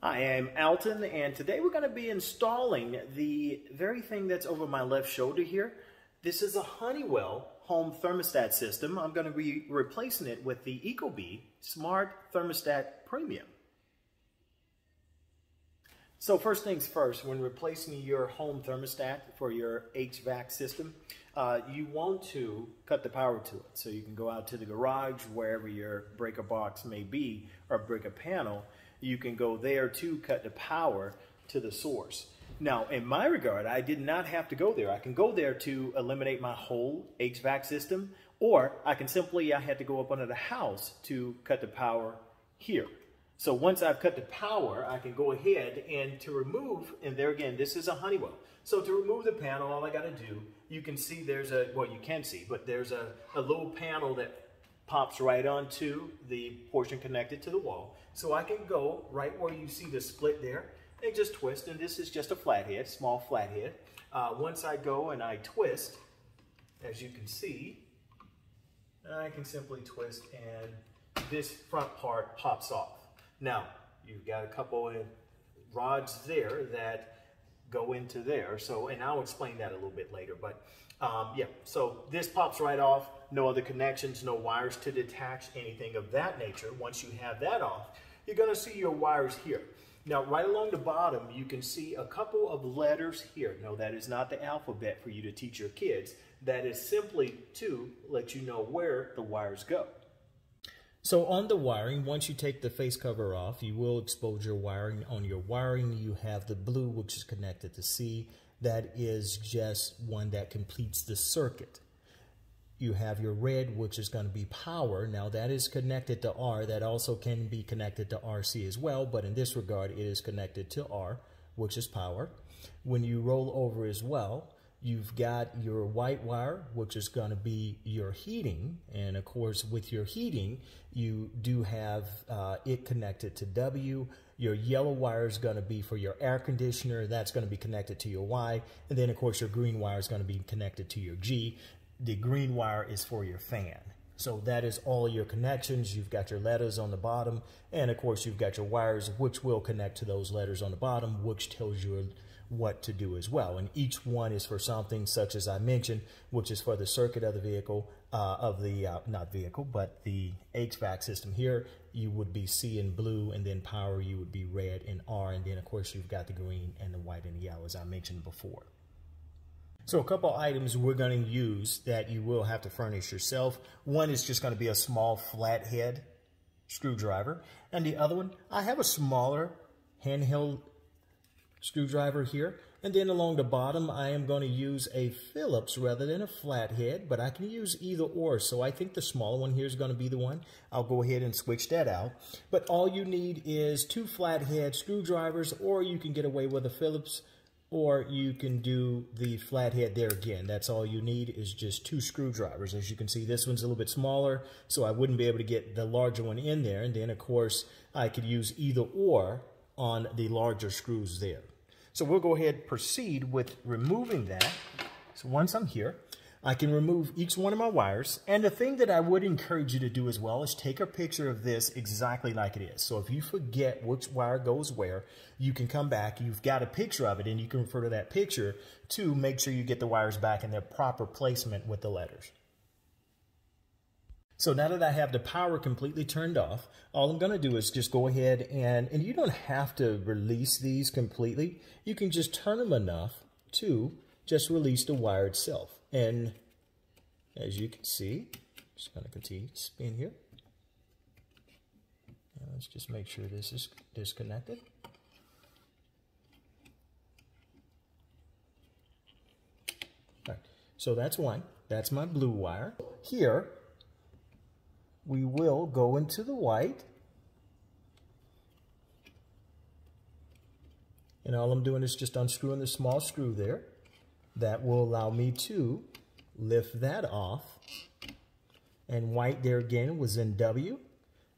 I am Alton and today we're going to be installing the very thing that's over my left shoulder here. This is a Honeywell home thermostat system. I'm going to be replacing it with the Ecobee Smart Thermostat Premium. So first things first, when replacing your home thermostat for your HVAC system, uh, you want to cut the power to it. So you can go out to the garage, wherever your breaker box may be, or breaker panel, you can go there to cut the power to the source. Now, in my regard, I did not have to go there. I can go there to eliminate my whole HVAC system, or I can simply, I had to go up under the house to cut the power here. So once I've cut the power, I can go ahead and to remove, and there again, this is a Honeywell. So to remove the panel, all I gotta do, you can see there's a, well, you can see, but there's a, a little panel that pops right onto the portion connected to the wall. So I can go right where you see the split there and just twist. And this is just a flathead, small flathead. Uh, once I go and I twist, as you can see, I can simply twist and this front part pops off. Now, you've got a couple of rods there that go into there. So, and I'll explain that a little bit later, but um, yeah, so this pops right off, no other connections, no wires to detach, anything of that nature. Once you have that off, you're gonna see your wires here. Now, right along the bottom, you can see a couple of letters here. No, that is not the alphabet for you to teach your kids. That is simply to let you know where the wires go. So on the wiring, once you take the face cover off, you will expose your wiring. On your wiring, you have the blue, which is connected to C. That is just one that completes the circuit. You have your red, which is going to be power. Now that is connected to R. That also can be connected to RC as well, but in this regard, it is connected to R, which is power. When you roll over as well, You've got your white wire, which is going to be your heating. And of course, with your heating, you do have uh, it connected to W. Your yellow wire is going to be for your air conditioner. That's going to be connected to your Y. And then, of course, your green wire is going to be connected to your G. The green wire is for your fan. So that is all your connections. You've got your letters on the bottom. And, of course, you've got your wires, which will connect to those letters on the bottom, which tells you what to do as well. And each one is for something such as I mentioned, which is for the circuit of the vehicle, uh, of the, uh, not vehicle, but the HVAC system here, you would be C in blue, and then power, you would be red and R, and then of course you've got the green and the white and the yellow, as I mentioned before. So a couple items we're going to use that you will have to furnish yourself. One is just going to be a small flathead screwdriver. And the other one, I have a smaller handheld screwdriver here. And then along the bottom, I am going to use a Phillips rather than a flathead, but I can use either or. So I think the smaller one here is going to be the one. I'll go ahead and switch that out. But all you need is two flathead screwdrivers, or you can get away with a Phillips, or you can do the flathead there again. That's all you need is just two screwdrivers. As you can see, this one's a little bit smaller, so I wouldn't be able to get the larger one in there. And then, of course, I could use either or on the larger screws there. So we'll go ahead proceed with removing that. So once I'm here, I can remove each one of my wires. And the thing that I would encourage you to do as well is take a picture of this exactly like it is. So if you forget which wire goes where, you can come back, you've got a picture of it, and you can refer to that picture to make sure you get the wires back in their proper placement with the letters. So now that I have the power completely turned off, all I'm going to do is just go ahead and, and you don't have to release these completely. You can just turn them enough to just release the wire itself. And as you can see, just going to continue to spin here. And let's just make sure this is disconnected. All right, so that's one. That's my blue wire. Here, we will go into the white. And all I'm doing is just unscrewing the small screw there. That will allow me to lift that off. And white there again was in W.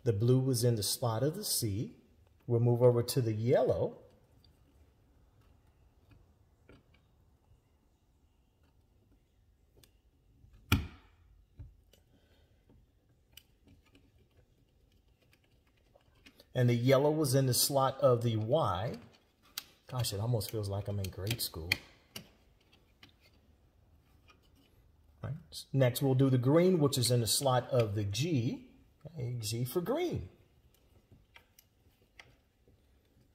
The blue was in the slot of the C. We'll move over to the yellow. and the yellow was in the slot of the Y. Gosh, it almost feels like I'm in grade school. Right. Next, we'll do the green, which is in the slot of the G. Okay, G for green.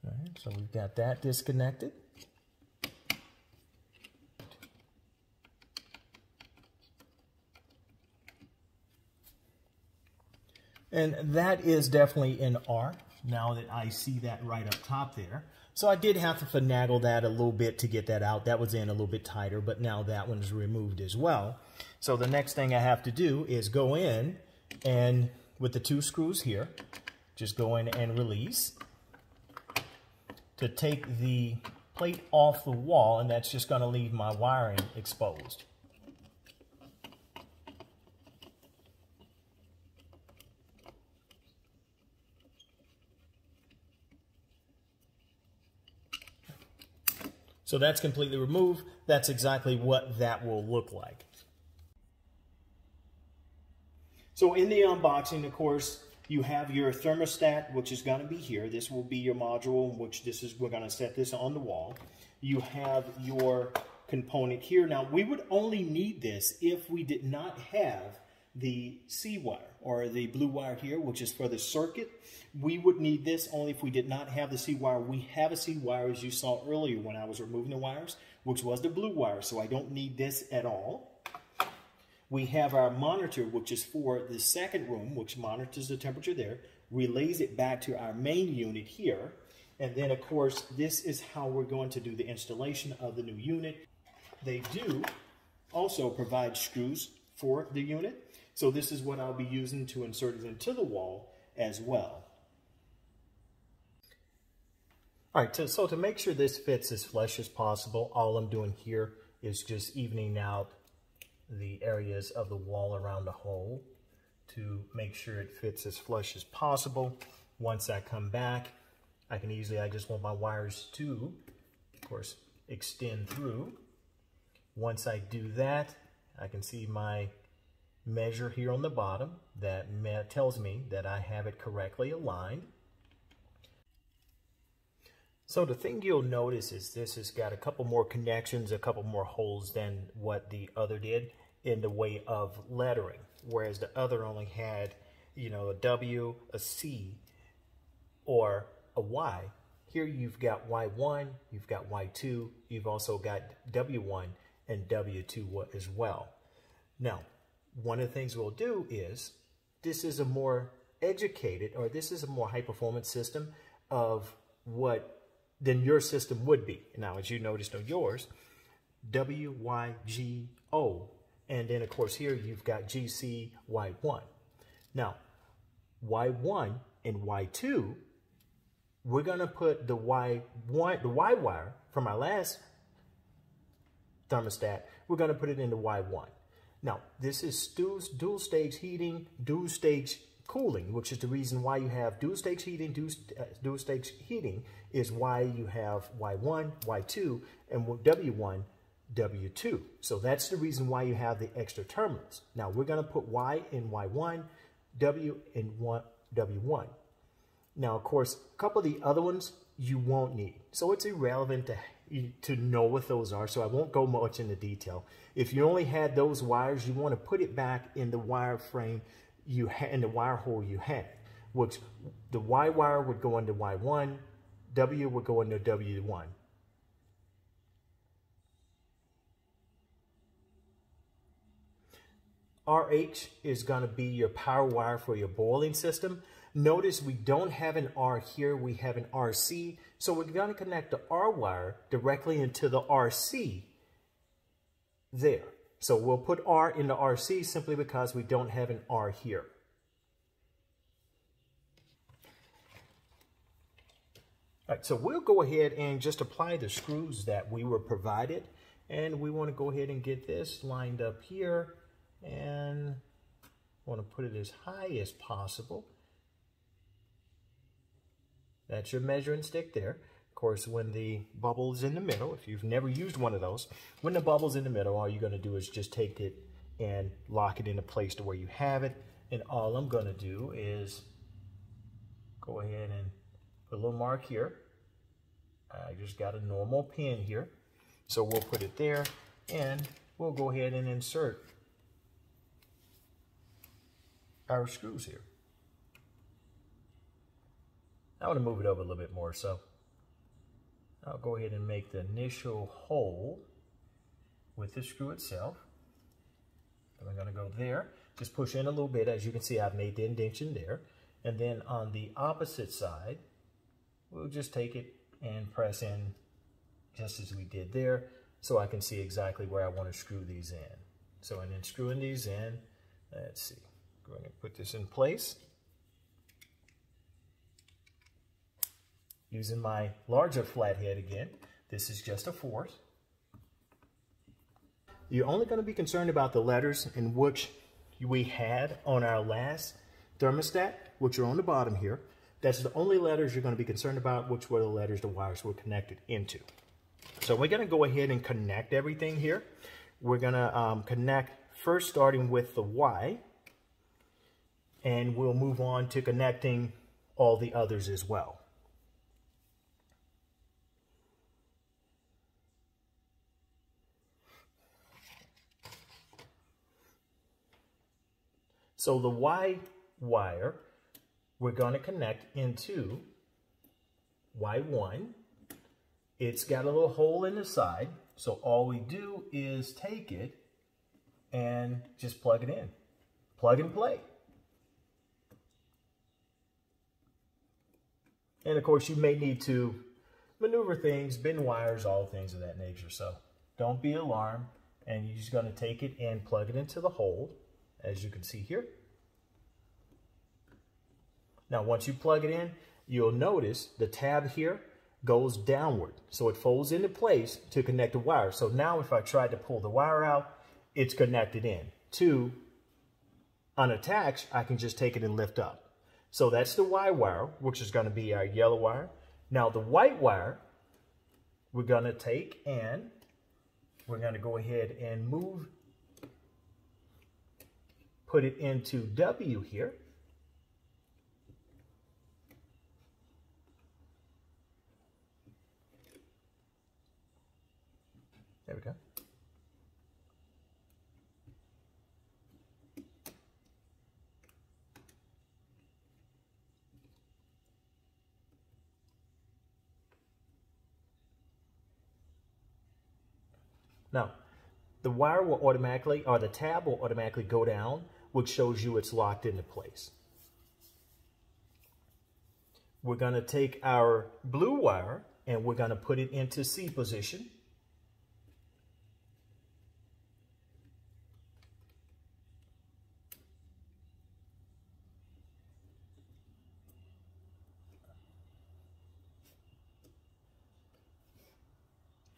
All right, so we've got that disconnected. And that is definitely an R, now that I see that right up top there. So I did have to finagle that a little bit to get that out. That was in a little bit tighter, but now that one's removed as well. So the next thing I have to do is go in and with the two screws here, just go in and release to take the plate off the wall, and that's just going to leave my wiring exposed. So that's completely removed. That's exactly what that will look like. So in the unboxing, of course, you have your thermostat, which is going to be here. This will be your module, which this is, we're going to set this on the wall. You have your component here. Now, we would only need this if we did not have the C wire or the blue wire here, which is for the circuit. We would need this only if we did not have the C wire. We have a C wire, as you saw earlier when I was removing the wires, which was the blue wire, so I don't need this at all. We have our monitor, which is for the second room, which monitors the temperature there, relays it back to our main unit here. And then, of course, this is how we're going to do the installation of the new unit. They do also provide screws for the unit. So this is what I'll be using to insert it into the wall as well. All right, so, so to make sure this fits as flush as possible, all I'm doing here is just evening out the areas of the wall around the hole to make sure it fits as flush as possible. Once I come back, I can easily, I just want my wires to, of course, extend through. Once I do that, I can see my measure here on the bottom that tells me that I have it correctly aligned. So the thing you'll notice is this has got a couple more connections, a couple more holes than what the other did in the way of lettering, whereas the other only had, you know, a W, a C, or a Y. Here you've got Y1, you've got Y2, you've also got W1 and W2 as well. Now, one of the things we'll do is this is a more educated or this is a more high performance system of what than your system would be. Now, as you noticed on yours, W, Y, G, O. And then, of course, here you've got G, C, Y1. Now, Y1 and Y2, we're going to put the Y, y, the Y wire from our last thermostat, we're going to put it into Y1. Now, this is dual stage heating, dual stage cooling, which is the reason why you have dual stage heating, dual, uh, dual stage heating is why you have Y1, Y2, and W1, W2. So that's the reason why you have the extra terminals. Now we're going to put Y in Y1, W in one, W1. Now, of course, a couple of the other ones you won't need. So it's irrelevant to to know what those are, so I won't go much into detail. If you only had those wires, you want to put it back in the wire frame you had, in the wire hole you had, which the Y wire would go into Y1, W would go into W1. RH is going to be your power wire for your boiling system. Notice we don't have an R here, we have an RC. So we're going to connect the R wire directly into the RC there. So we'll put R in the RC simply because we don't have an R here. All right, so we'll go ahead and just apply the screws that we were provided. And we want to go ahead and get this lined up here. And want to put it as high as possible. That's your measuring stick there. Course, when the bubble is in the middle, if you've never used one of those, when the bubble's in the middle, all you're going to do is just take it and lock it into place to where you have it. And all I'm going to do is go ahead and put a little mark here. I just got a normal pin here. So we'll put it there and we'll go ahead and insert our screws here. I want to move it over a little bit more, so I'll go ahead and make the initial hole with the screw itself. I'm going to go there, just push in a little bit. As you can see, I've made the indentation there. And then on the opposite side, we'll just take it and press in just as we did there so I can see exactly where I want to screw these in. So and then screwing these in, let's see, going to put this in place. Using my larger flathead again, this is just a fourth. You're only going to be concerned about the letters in which we had on our last thermostat, which are on the bottom here. That's the only letters you're going to be concerned about, which were the letters the wires were connected into. So we're going to go ahead and connect everything here. We're going to um, connect first starting with the Y, and we'll move on to connecting all the others as well. So the Y wire, we're going to connect into Y1. It's got a little hole in the side. So all we do is take it and just plug it in. Plug and play. And of course, you may need to maneuver things, bend wires, all things of that nature. So don't be alarmed. And you're just going to take it and plug it into the hole, as you can see here. Now, once you plug it in, you'll notice the tab here goes downward. So it folds into place to connect the wire. So now if I try to pull the wire out, it's connected in. To unattach, I can just take it and lift up. So that's the Y wire, which is going to be our yellow wire. Now the white wire, we're going to take and we're going to go ahead and move, put it into W here. There we go. Now, the wire will automatically, or the tab will automatically go down, which shows you it's locked into place. We're going to take our blue wire and we're going to put it into C position.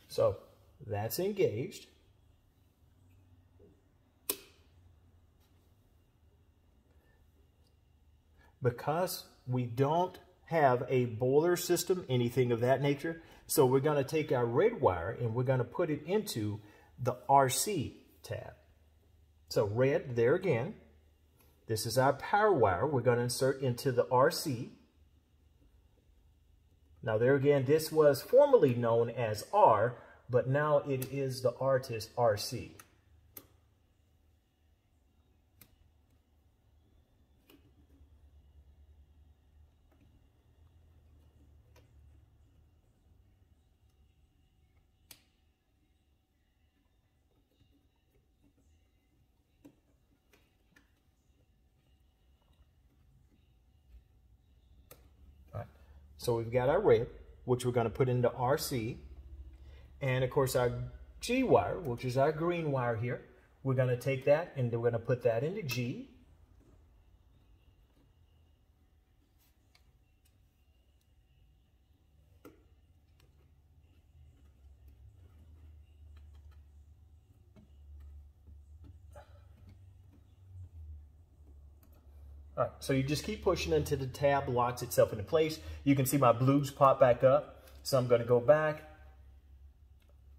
So that's engaged. Because we don't have a boiler system, anything of that nature, so we're going to take our red wire and we're going to put it into the RC tab. So red, there again. This is our power wire. We're going to insert into the RC. Now there again, this was formerly known as R, but now it is the artist RC. So we've got our red, which we're going to put into RC. And of course our G wire, which is our green wire here, we're going to take that and we're going to put that into G. All right, so you just keep pushing until the tab locks itself into place. You can see my blues pop back up. So I'm going to go back,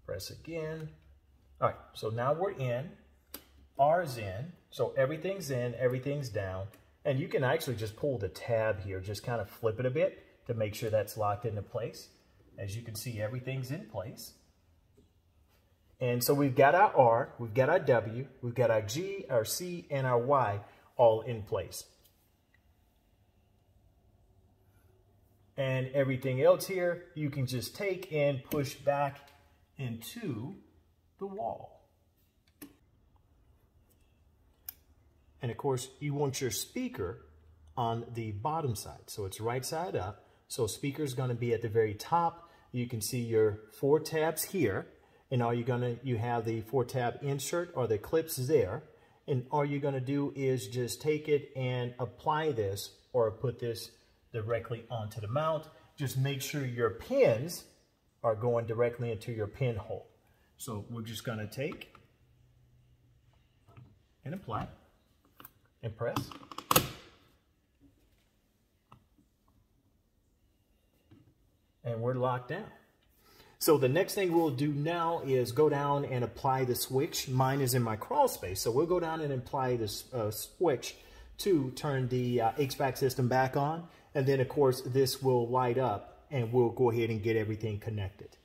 press again. All right, so now we're in. R's in, so everything's in, everything's down. And you can actually just pull the tab here, just kind of flip it a bit to make sure that's locked into place. As you can see, everything's in place. And so we've got our R, we've got our W, we've got our G, our C, and our Y all in place. And everything else here, you can just take and push back into the wall. And of course, you want your speaker on the bottom side. So it's right side up. So speaker is going to be at the very top. You can see your four tabs here. And all you're going to, you have the four tab insert or the clips there. And all you're going to do is just take it and apply this or put this directly onto the mount. Just make sure your pins are going directly into your pin hole. So we're just to take and apply and press. And we're locked down. So the next thing we'll do now is go down and apply the switch. Mine is in my crawl space. So we'll go down and apply this uh, switch to turn the uh, HVAC system back on. And then, of course, this will light up and we'll go ahead and get everything connected.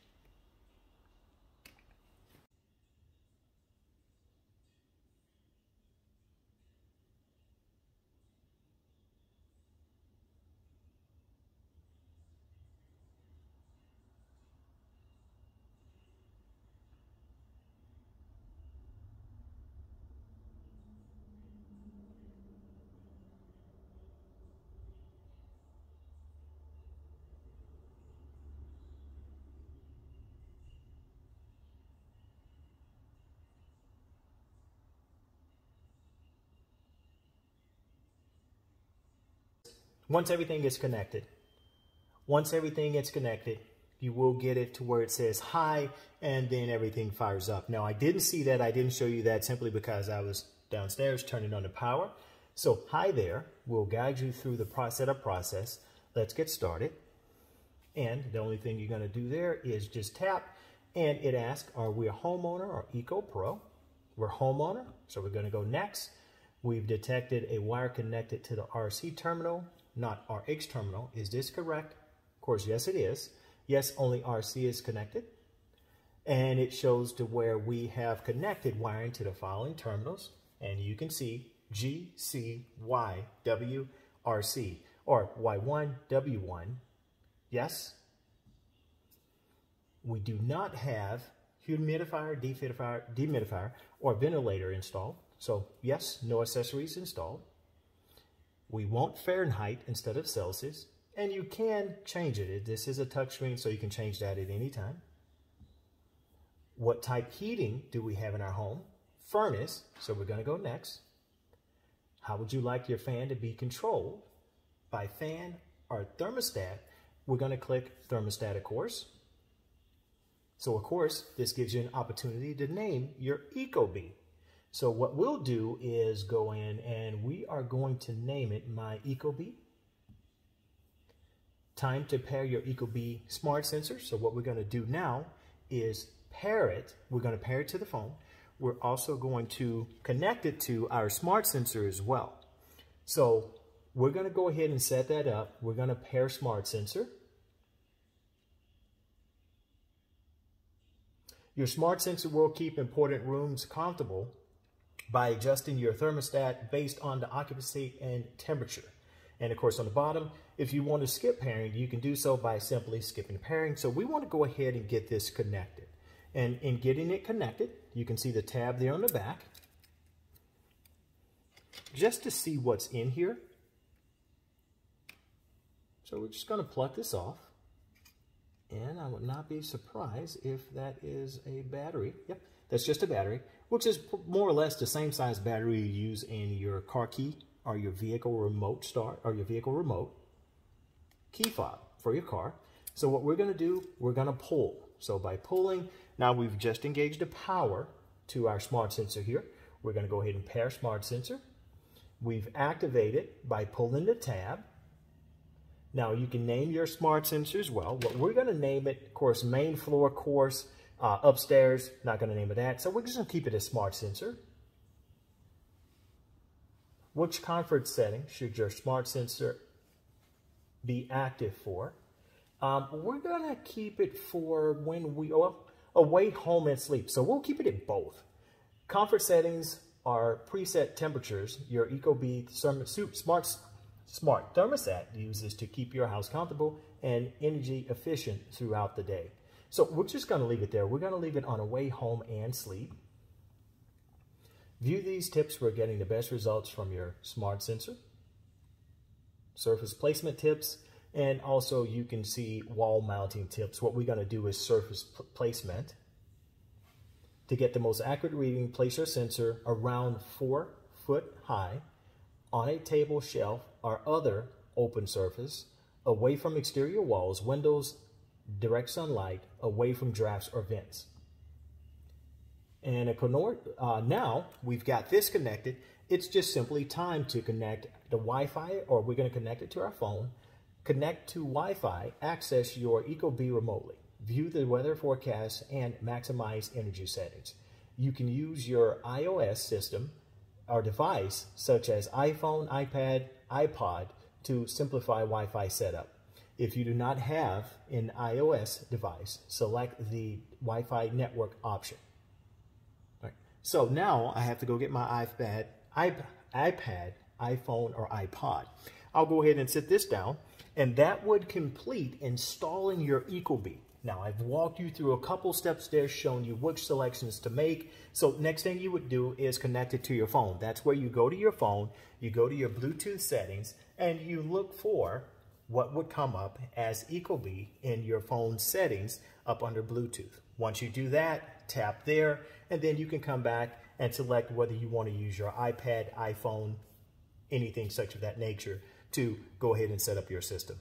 Once everything is connected, once everything gets connected, you will get it to where it says hi and then everything fires up. Now I didn't see that, I didn't show you that simply because I was downstairs turning on the power. So hi there, we'll guide you through the setup process. Let's get started. And the only thing you're gonna do there is just tap and it asks, are we a homeowner or Eco Pro? We're homeowner, so we're gonna go next. We've detected a wire connected to the RC terminal not RH terminal. Is this correct? Of course, yes, it is. Yes, only RC is connected. And it shows to where we have connected wiring to the following terminals. And you can see G, C, Y, W, RC, or Y1, W1. Yes. We do not have humidifier, dehumidifier, dehumidifier, or ventilator installed. So yes, no accessories installed. We want Fahrenheit instead of Celsius, and you can change it. This is a touchscreen, so you can change that at any time. What type heating do we have in our home? Furnace, so we're going to go next. How would you like your fan to be controlled? By fan or thermostat, we're going to click thermostat, of course. So, of course, this gives you an opportunity to name your Ecobee. So what we'll do is go in and we are going to name it my Ecobee. Time to pair your Ecobee smart sensor. So what we're going to do now is pair it. We're going to pair it to the phone. We're also going to connect it to our smart sensor as well. So we're going to go ahead and set that up. We're going to pair smart sensor. Your smart sensor will keep important rooms comfortable by adjusting your thermostat based on the occupancy and temperature. And of course, on the bottom, if you want to skip pairing, you can do so by simply skipping pairing. So we want to go ahead and get this connected. And in getting it connected, you can see the tab there on the back. Just to see what's in here. So we're just going to pluck this off. And I would not be surprised if that is a battery. Yep, that's just a battery which is more or less the same size battery you use in your car key or your vehicle remote start or your vehicle remote key fob for your car. So what we're going to do, we're going to pull. So by pulling, now we've just engaged the power to our smart sensor here. We're going to go ahead and pair smart sensor. We've activated by pulling the tab. Now you can name your smart sensor as well. What we're going to name it, of course, main floor course uh, upstairs, not going to name it that. So we're just going to keep it a smart sensor. which comfort setting should your smart sensor be active for. Um, we're going to keep it for when we well, away, home, and sleep. So we'll keep it at both. Comfort settings are preset temperatures your Ecobee smart, smart thermostat uses to keep your house comfortable and energy efficient throughout the day. So we're just going to leave it there. We're going to leave it on a way home, and sleep. View these tips for getting the best results from your smart sensor. Surface placement tips, and also you can see wall mounting tips. What we're going to do is surface placement. To get the most accurate reading, place your sensor around four foot high on a table, shelf, or other open surface, away from exterior walls, windows, direct sunlight, away from drafts or vents. And a uh, now we've got this connected. It's just simply time to connect the Wi-Fi, or we're going to connect it to our phone. Connect to Wi-Fi, access your Ecobee remotely, view the weather forecast, and maximize energy settings. You can use your iOS system or device, such as iPhone, iPad, iPod, to simplify Wi-Fi setup. If you do not have an iOS device, select the Wi-Fi network option. So now I have to go get my iPad, iPad, iPhone, or iPod. I'll go ahead and sit this down, and that would complete installing your Ecobee. Now, I've walked you through a couple steps there, showing you which selections to make. So next thing you would do is connect it to your phone. That's where you go to your phone, you go to your Bluetooth settings, and you look for what would come up as Ecobee in your phone settings up under Bluetooth. Once you do that, tap there, and then you can come back and select whether you want to use your iPad, iPhone, anything such of that nature to go ahead and set up your system.